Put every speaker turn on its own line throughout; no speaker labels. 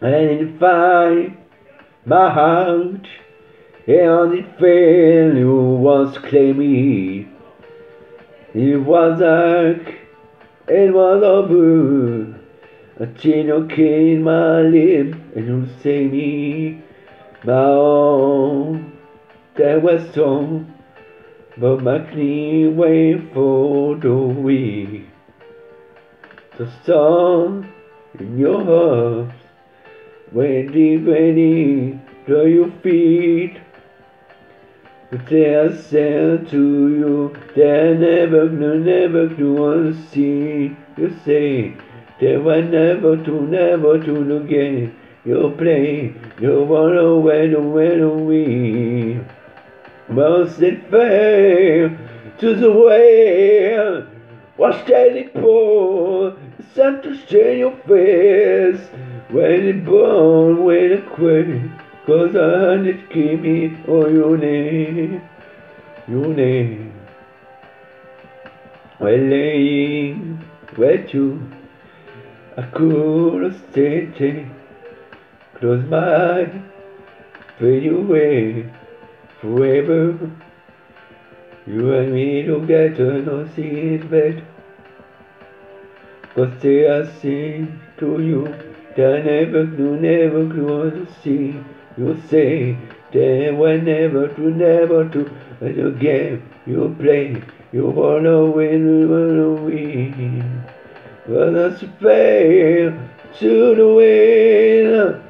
and find my heart, and it you was claiming. It was dark, it was over. A chin came my lip, and you say me, my own, that was so. But my knee wait for the week. The song in your heart, when deep waiting to your feet. But they are said to you, they never, no, never to want to see you say, they were never to, never to again. You play, you run away, away, away. Most it fail to the way. Watch daily pour, sun to shine your face. When it burn, when it quake, cause I need give me all your name, your name. When laying with you, I could stay, close my eyes, fade away forever. You and me together, no better. But say I sing to you, never do, never close to see. You say that were never to, never to, and again you play, you wanna win, you wanna win. But that's fail to the win.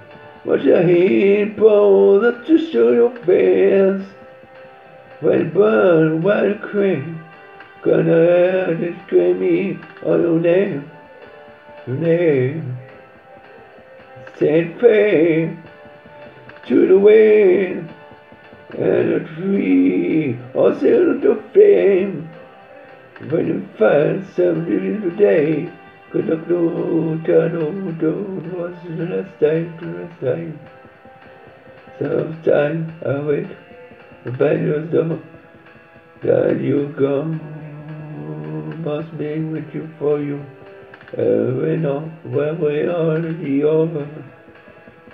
Watch your heat pull up to show your face. When burn, when cream, gonna it scream me on your name, your name. Set fame to the wind and a tree, or sail to flame. When you find something today, good luck, no, no, no, was the last time, the last time. Sometime I wait, the banner's door, that you go, must be with you for you. Veno, vemre ol iova,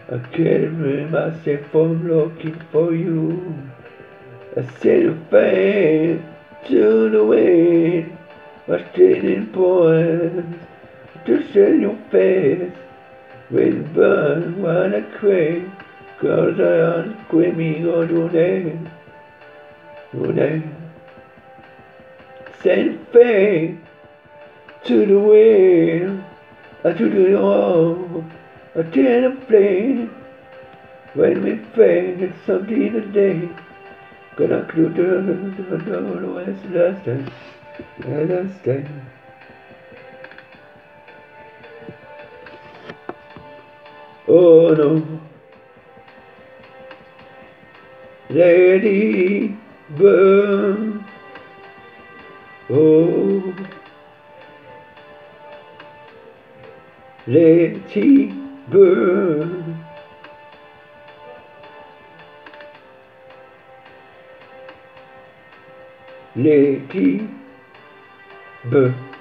a kelme ma se pomlo ki poju, a sel fe, tun away, ma stenin poes, to sell your face, with burn when I crave, cause I am screaming on your name, your name, send faith, to the wind, uh, to the wall, a tin of flame. When we face something today, gonna close the door, west last time, last time. Oh no. Lady burn. Oh. Let it burn. Let it burn.